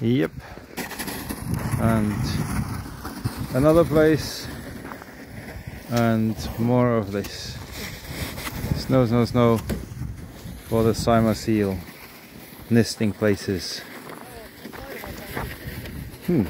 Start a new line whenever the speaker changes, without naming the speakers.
Yep. And another place and more of this. Snow, snow, snow for the Sima seal nesting places. Hmm.